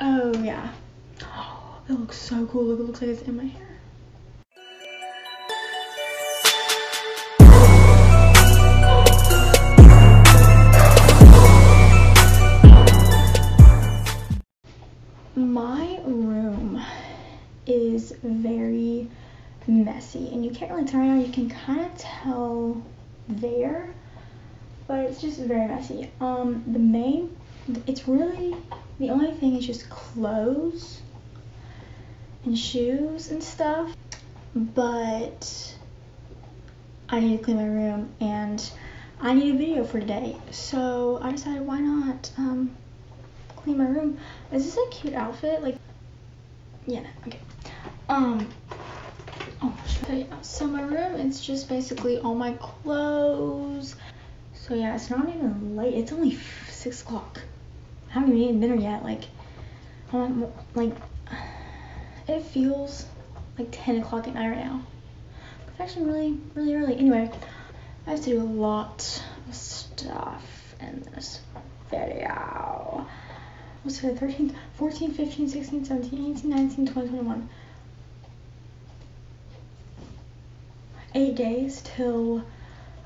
Oh yeah. Oh, it looks so cool. Look, it looks like it's in my hair. My room is very messy and you can't really tell right now, you can kind of tell there, but it's just very messy. Um, the main, it's really, the only thing is just clothes and shoes and stuff, but I need to clean my room and I need a video for today. So I decided why not um, clean my room. Is this a cute outfit? Like, yeah, okay. Um, oh, okay, so my room it's just basically all my clothes. So yeah, it's not even late. It's only six o'clock. I haven't even eaten dinner yet. Like, I'm like, it feels like 10 o'clock at night right now. It's actually really, really early. Anyway, I have to do a lot of stuff in this video. What's it, 13, 14, 15, 16, 17, 18, 19, 20, 21. Eight days till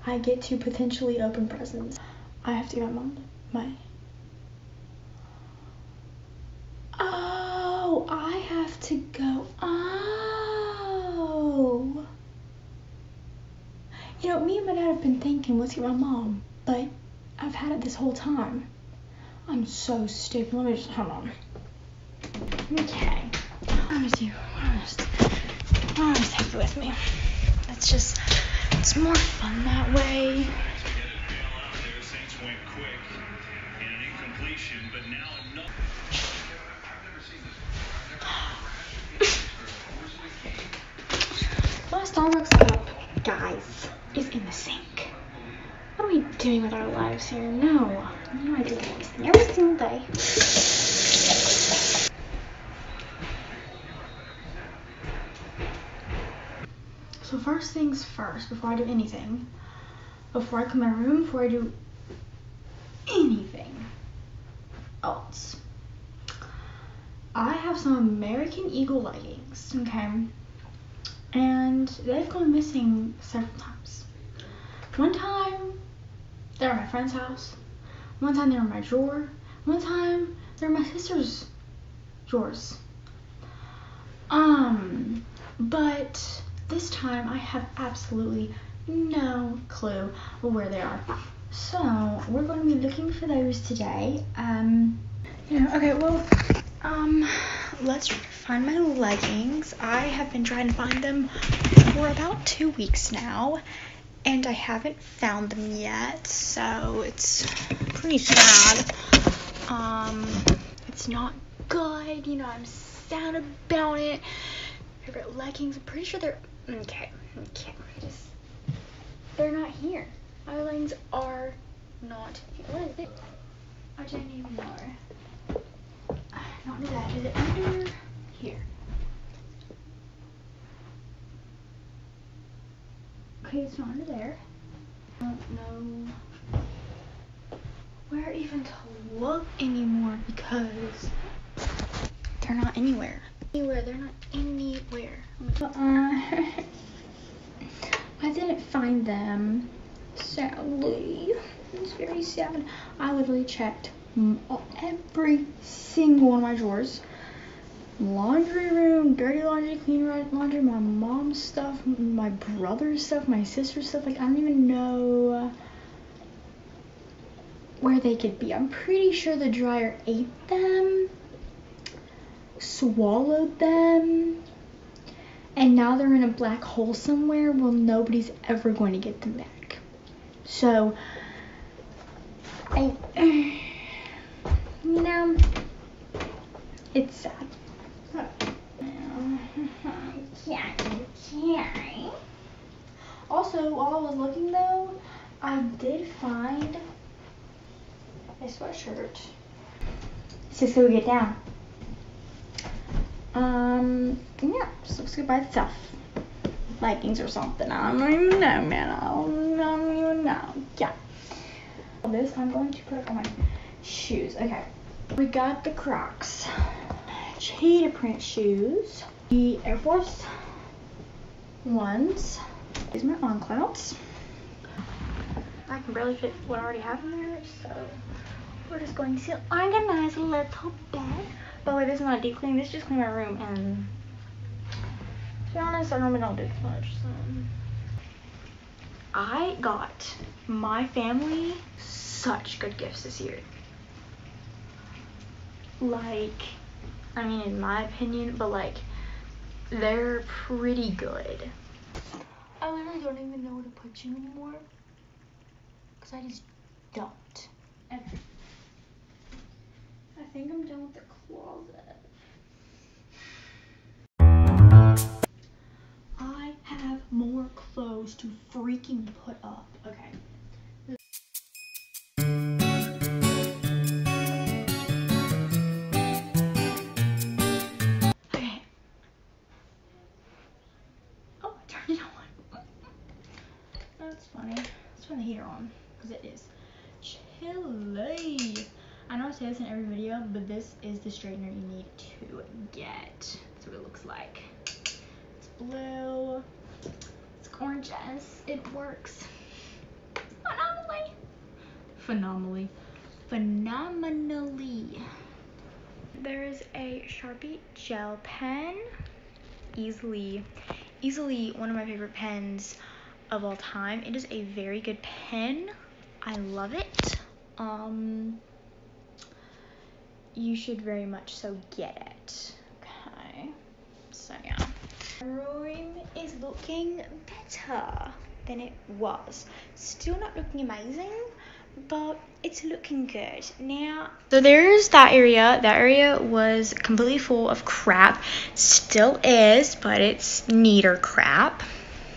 I get to potentially open presents. I have to get my mom my Oh, I have to go. Oh. You know, me and my dad have been thinking, get my mom, but I've had it this whole time. I'm so stupid. Let me just, hold on. Okay. Promise you, promise. Promise take it with me. It's just, it's more fun that way. Guys, is in the sink. What are we doing with our lives here? No. No, I do this every single day. So first things first, before I do anything, before I clean my room, before I do anything else, I have some American Eagle leggings, okay? And they've gone missing several times. One time, they're at my friend's house. One time, they're in my drawer. One time, they're in my sister's drawers. Um, but this time, I have absolutely no clue where they are. So, we're going to be looking for those today. Um, yeah, okay, well, um, let's find my leggings. I have been trying to find them for about two weeks now, and I haven't found them yet, so it's pretty sad. Um, it's not good, you know, I'm sad about it. Favorite leggings, I'm pretty sure they're, okay, okay, just, they're not here. My leggings are not here. What is it? I don't even know. Not under that. Is it under here? Okay, it's not under there. I don't know where even to look anymore because they're not anywhere. Anywhere, they're not anywhere. Uh, I didn't find them, sadly. It's very sad. I literally checked every single one of my drawers. Laundry room, dirty laundry, clean laundry, my mom's stuff, my brother's stuff, my sister's stuff. Like, I don't even know where they could be. I'm pretty sure the dryer ate them, swallowed them, and now they're in a black hole somewhere. Well, nobody's ever going to get them back. So, I, you know, it's sad. Also, while I was looking though, I did find a sweatshirt. Six so we get down. Um, yeah, just looks good by itself. Leggings or something. I don't even know, man. I don't, I don't even know. Yeah. This I'm going to put on my shoes. Okay. We got the Crocs. cheetah print shoes. The Air Force ones. These are my on clouds. I can barely fit what I already have in there, so we're just going to organize a little bit. The way, this is not a deep clean. This is just clean my room, and to be honest, I normally don't do much. So I got my family such good gifts this year. Like, I mean, in my opinion, but like, they're pretty good. I literally don't even know where to put you anymore. Because I just don't. Ever. I think I'm done with the closet. I have more clothes to freaking put up. Okay. Okay. Because it is chilly. I know I say this in every video, but this is the straightener you need to get. That's what it looks like. It's blue. It's gorgeous. It works phenomenally. Phenomenally. Phenomenally. There's a Sharpie gel pen. Easily, easily one of my favorite pens of all time. It is a very good pen. I love it. Um, you should very much so get it. Okay, so yeah. Room is looking better than it was. Still not looking amazing, but it's looking good. Now, so there's that area. That area was completely full of crap. Still is, but it's neater crap.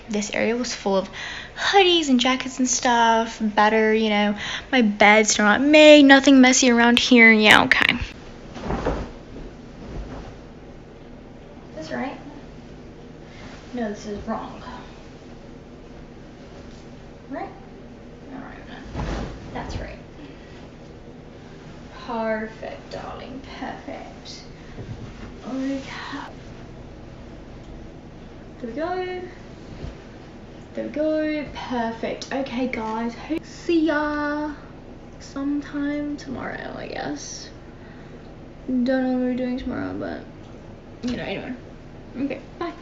This area was full of hoodies and jackets and stuff. Better, you know, my bed's not made, nothing messy around here. Yeah, okay. Is this right? No, this is wrong. Right? Alright, that's right. Perfect, darling. Perfect. Okay. There we go. There we go. Perfect. Okay, guys. See ya sometime tomorrow, I guess. Don't know what we're doing tomorrow, but you know, anyway. Okay, bye.